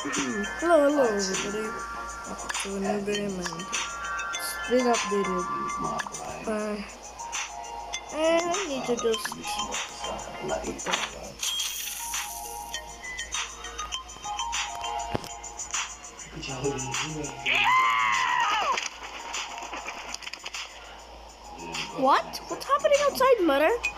hello, hello, everybody. Welcome to a new game and it's updated. And I need to just put. What? What's happening outside, Mother?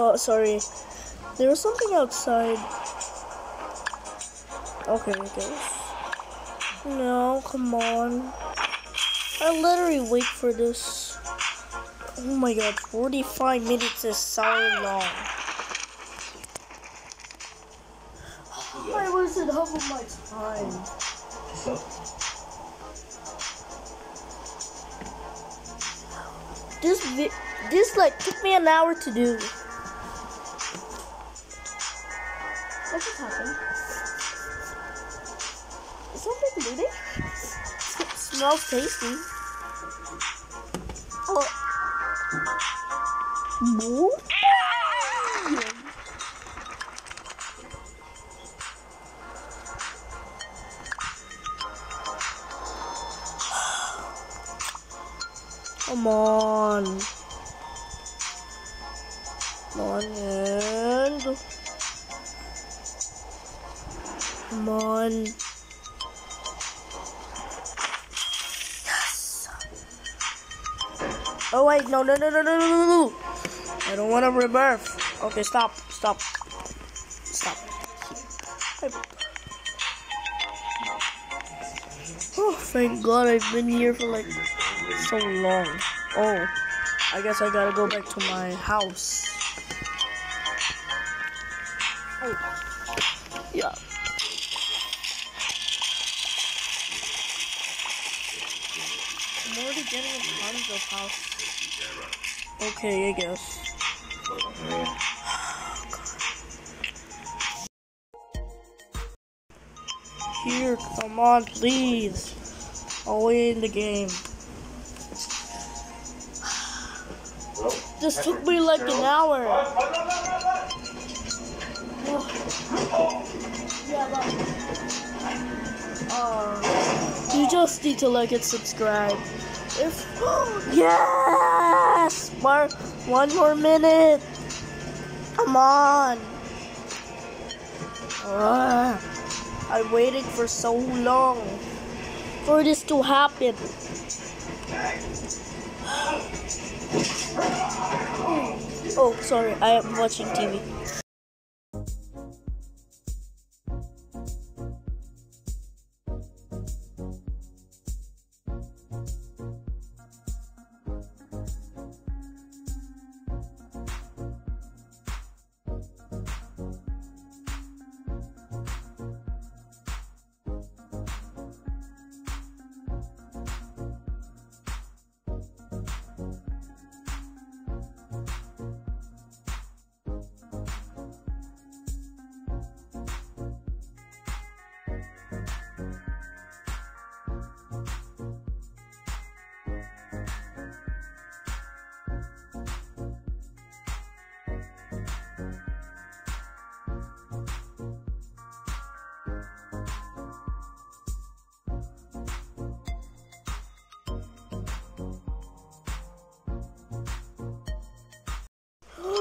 Oh, sorry. There was something outside. Okay. No, come on. I literally wait for this. Oh my god, 45 minutes is so long. I wasted half of my time. This this like took me an hour to do. What just happened? Is something bleeding? It smells tasty. Oh. Moo? Come on. Come on, and Come Yes. Oh wait, no, no, no, no, no, no, no. I don't want to rebirth. Okay, stop, stop, stop. Oh, thank God, I've been here for like so long. Oh, I guess I gotta go back to my house. Oh, yeah. I'm already getting a tons of house. Okay, I guess. Here, come on, please. I'll wait in the game. This took me like an hour. Yeah, but, just need to like and subscribe. If yes, Mark, one more minute. Come on. Ah, I waited for so long for this to happen. Oh, sorry, I am watching TV.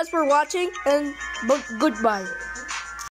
Thanks for watching and goodbye.